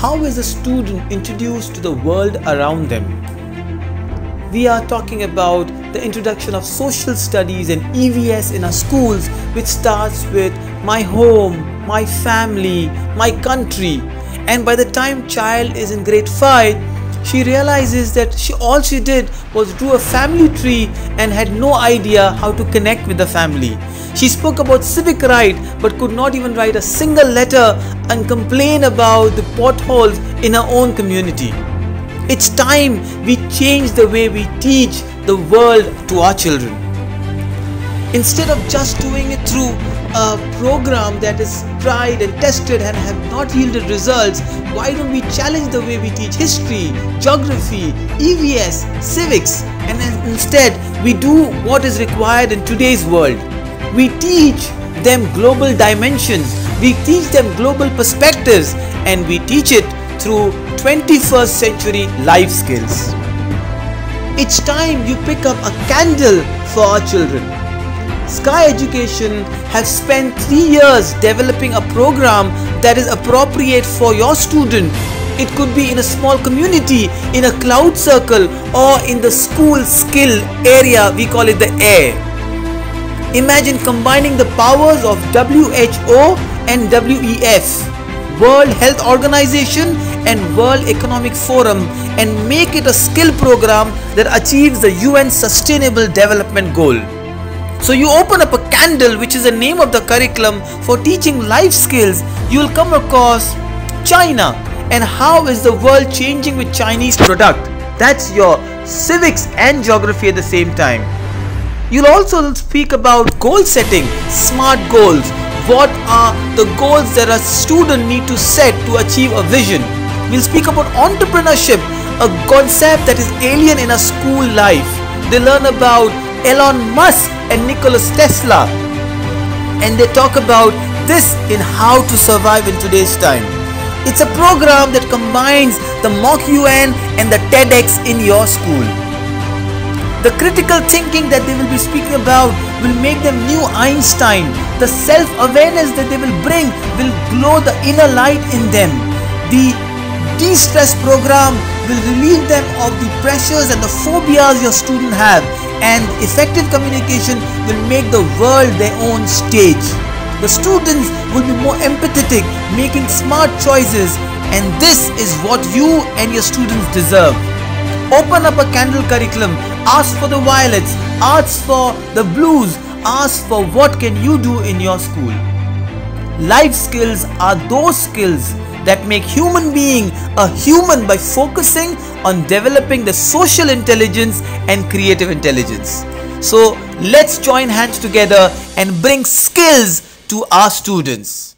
how is a student introduced to the world around them? We are talking about the introduction of social studies and EVS in our schools, which starts with my home, my family, my country. And by the time child is in grade 5, she realizes that she all she did was do a family tree and had no idea how to connect with the family. She spoke about civic right but could not even write a single letter and complain about the potholes in our own community. It's time we change the way we teach the world to our children. Instead of just doing it through a program that is tried and tested and have not yielded results, why don't we challenge the way we teach history, geography, EVS, civics, and instead we do what is required in today's world. We teach them global dimensions, we teach them global perspectives, and we teach it through 21st century life skills. It's time you pick up a candle for our children. Sky Education has spent three years developing a program that is appropriate for your student. It could be in a small community, in a cloud circle, or in the school skill area, we call it the air. Imagine combining the powers of WHO and WEF, World Health Organization and World Economic Forum and make it a skill program that achieves the UN Sustainable Development Goal. So you open up a candle which is the name of the curriculum for teaching life skills. You will come across China and how is the world changing with Chinese product. That's your civics and geography at the same time. You'll also speak about goal setting, SMART goals. What are the goals that a student need to set to achieve a vision? We'll speak about entrepreneurship, a concept that is alien in a school life. They learn about Elon Musk and Nicholas Tesla. And they talk about this in how to survive in today's time. It's a program that combines the mock UN and the TEDx in your school. The critical thinking that they will be speaking about will make them new Einstein. The self-awareness that they will bring will glow the inner light in them. The de-stress program will relieve them of the pressures and the phobias your student have and effective communication will make the world their own stage. The students will be more empathetic, making smart choices and this is what you and your students deserve. Open up a candle curriculum, ask for the violets, ask for the blues, ask for what can you do in your school. Life skills are those skills that make human being a human by focusing on developing the social intelligence and creative intelligence. So let's join hands together and bring skills to our students.